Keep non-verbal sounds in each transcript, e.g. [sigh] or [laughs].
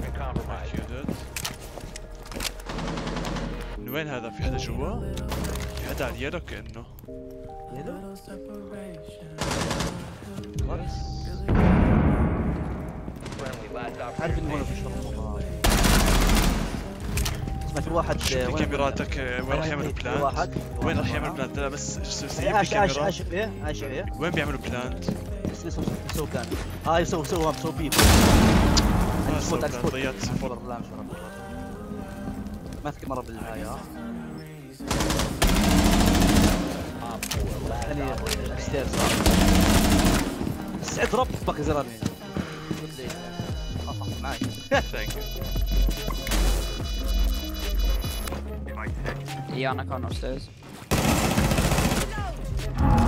been compromised. كيودد من وين هذا؟ في حدا جوا؟ في حدا على اليلو كأنه يلو Friendly, عارف انه standing. في شرطة سمعت الواحد وين- كاميراتك آه، وين راح يعمل في بلانت؟ وين راح يعمل بلانت؟ لا بس سيب لي عاش عاش إيه عاش إيه وين بيعملوا بلانت؟ بس يسوي يسوي بلان آه يسوي بيب سوى سبوت بلان، سبوت ضيعت سبوت بالله مش. ماسك مرة بالهاي ها Op 4, last يعني. ستيرز بس اضرب باقي زرار Nice. [laughs] Thank you. Eon, I can't upstairs. No!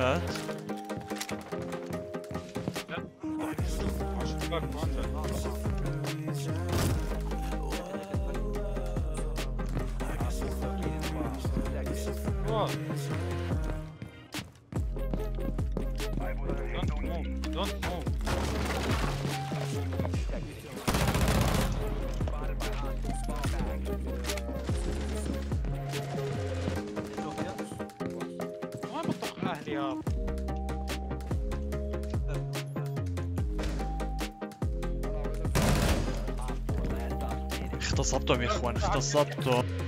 Exato. Acho que vai contra, nossa. أهلي يا اخوان اغتصبتهم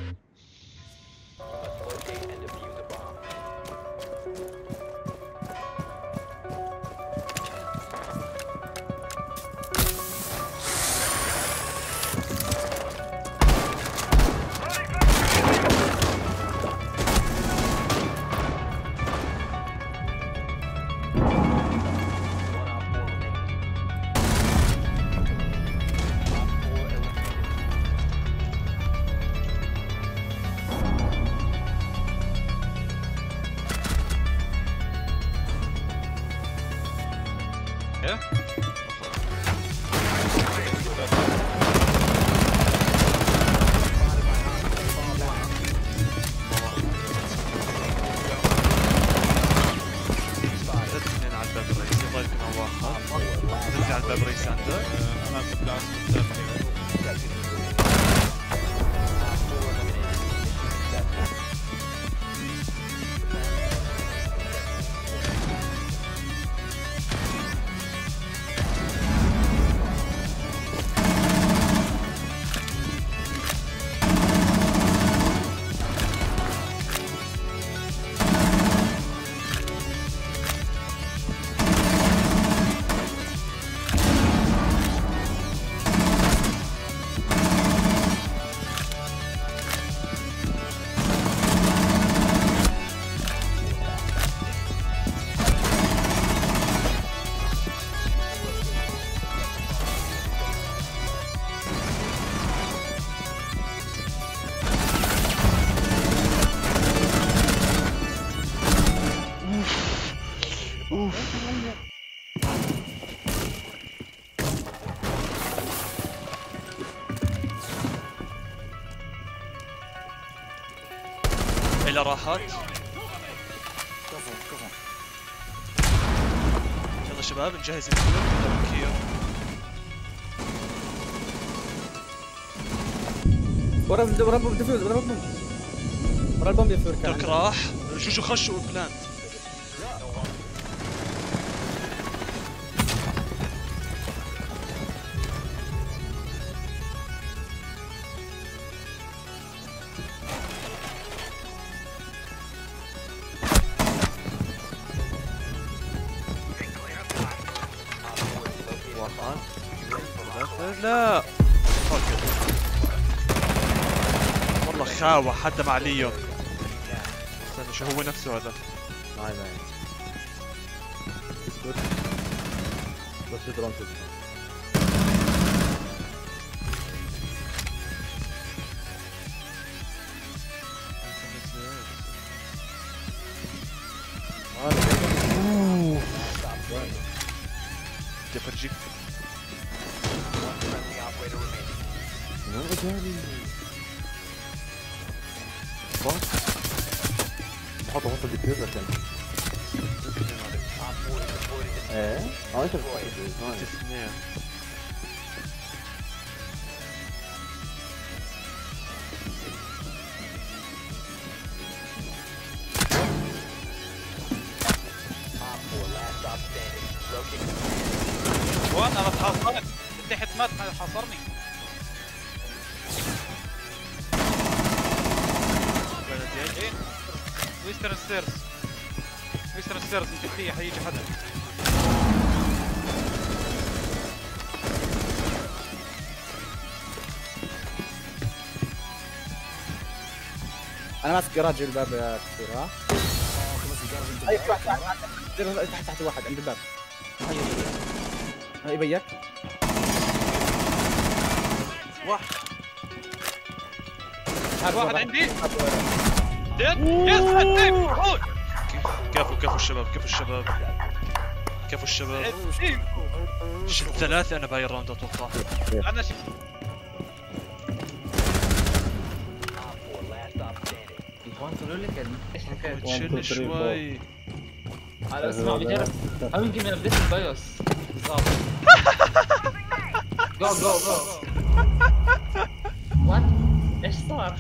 إلى راحت. يلا شباب نجهز الكيو. ورا ورا البوم ديفيوز ورا البوم ورا البوم ديفيوز كان دوك راح. جوجو خشوا بلانت لا. فاك والله خاوة حدا مع ليون. استنى شو هو نفسه هذا؟ معي معي بس y a pas de G. Non, regarde. Quoi Oh. Eh? Ah ouais, last stop standing. Located. وأنا أنا تحاصرت تحت مات حاصرني بلدين إيه ويسترن ستيرز ويسترن ستيرز من تحتيه حيجي حدا أنا ماسك جراج الباب يا كثير ها اي تحت تحت واحد عند الباب هاي بيك واحد واحد. عندي. ديد يس كفو كفو الشباب كفو الشباب. كفو الشباب. شت ثلاثة أنا باي الراوند أتوقع. أنا شفت. Op 4, last stop standing. يكونترول لك إيش الحكاية؟ تشيل شوي على اسمع بجرب هم يمكن من بدايه البايوس Go. go, go, go. what? A star.